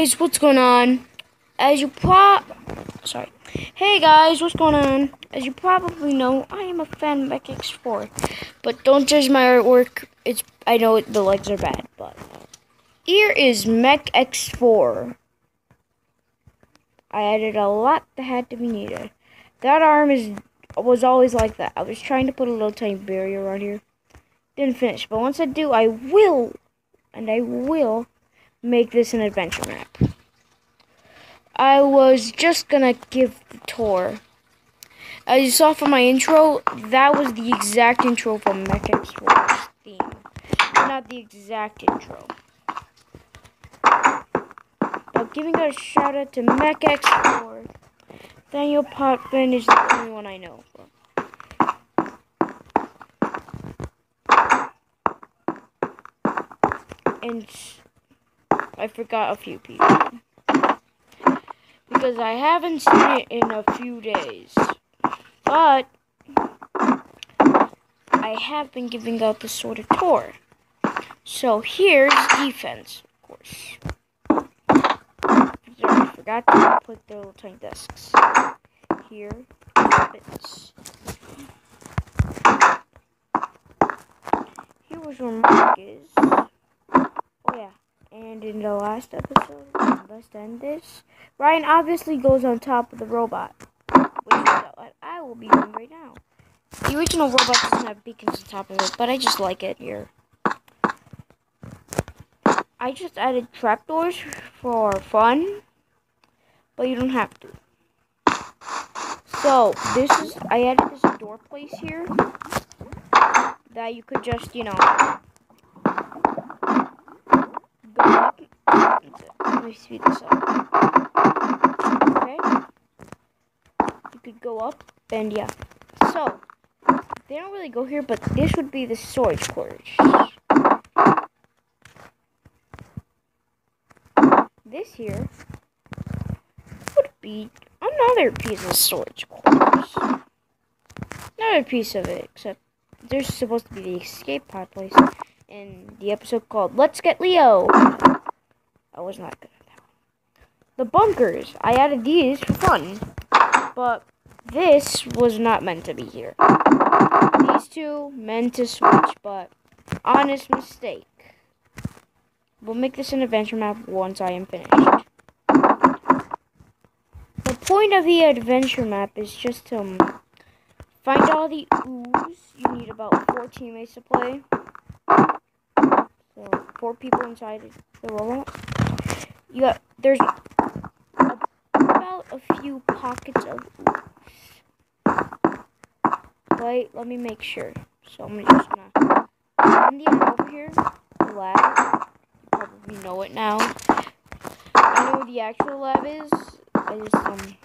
guys, what's going on? As you pro sorry. Hey guys, what's going on? As you probably know, I am a fan of Mech X4. But don't judge my artwork. It's I know the legs are bad, but here is Mech X4. I added a lot that had to be needed. That arm is was always like that. I was trying to put a little tiny barrier around here. Didn't finish, but once I do, I will, and I will make this an adventure map. I was just gonna give the tour. As you saw from my intro, that was the exact intro from Mech X4's theme. Not the exact intro. But giving a shout out to Mech X4. Daniel Potvin is the only one I know. And I forgot a few people. Because I haven't seen it in a few days. But I have been giving out the sort of tour. So here's defense, of course. I forgot to put the little tiny desks. Here, it's here was where Mark is. And in the last episode, let's end this. Ryan obviously goes on top of the robot, which is what I will be doing right now. The original robot doesn't have beacons on top of it, but I just like it here. I just added trapdoors for fun but you don't have to. So, this is, I added this door place here, that you could just, you know, go up, let me speed this up, okay, you could go up, and yeah, so, they don't really go here, but this would be the storage quarters. This here would be another piece of storage quarters. Another piece of it, except there's supposed to be the escape pod place in the episode called Let's Get Leo. I was not good at that. The bunkers, I added these for fun, but this was not meant to be here. These two meant to switch, but honest mistake. We'll make this an adventure map once I am finished The point of the adventure map is just to find all the ooze. You need about four teammates to play. So four people inside the robot. You got there's about a few pockets of. Wait, let me make sure. So I'm just gonna in the end over here, lab. You probably know it now. I know where the actual lab is. I just um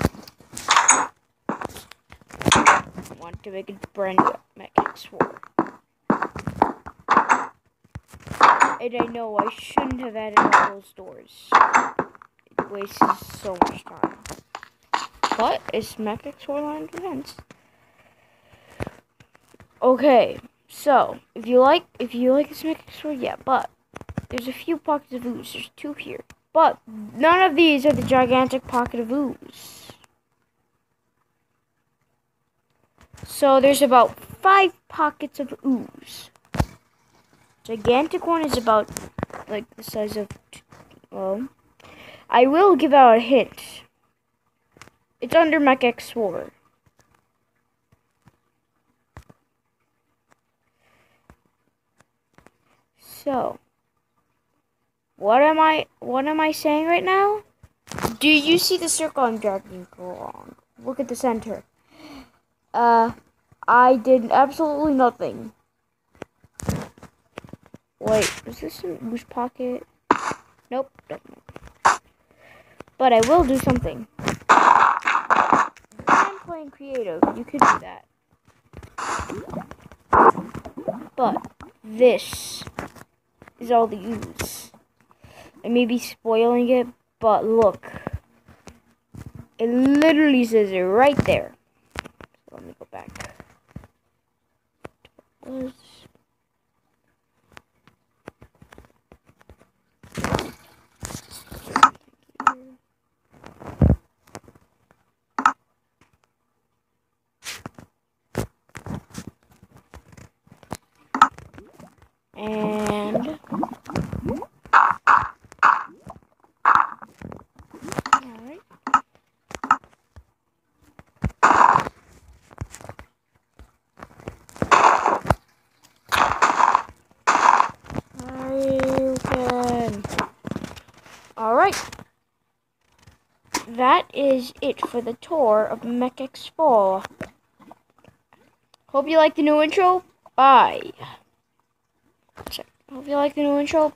want to make a brand new Mech X4. And I know I shouldn't have added all those doors. Wastes so much time. But it's Mech X4 defense. Okay, so if you like if you like this Mech X4, yeah, but there's a few pockets of ooze. There's two here. But none of these are the gigantic pocket of ooze. So there's about five pockets of ooze. Gigantic one is about like the size of well. I will give out a hint. It's under Mech X4. So what am I what am I saying right now? Do you see the circle I'm dragging along? Look at the center. Uh I did absolutely nothing. Wait, is this an ooze pocket? Nope, nope, nope. But I will do something. I'm playing creative, you could do that. But this is all the ooze. I may be spoiling it, but look. It literally says it right there. So let me go back. And alright. Alright. That is it for the tour of Mech X4. Hope you like the new intro. Bye. Check. Hope you like the new intro.